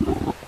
Yeah.